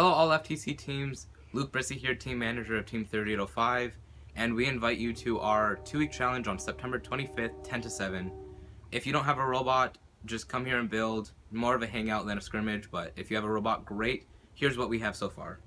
Hello all FTC teams, Luke Brissy here, team manager of Team 3805, and we invite you to our two-week challenge on September 25th, 10 to 7. If you don't have a robot, just come here and build. More of a hangout than a scrimmage, but if you have a robot, great. Here's what we have so far.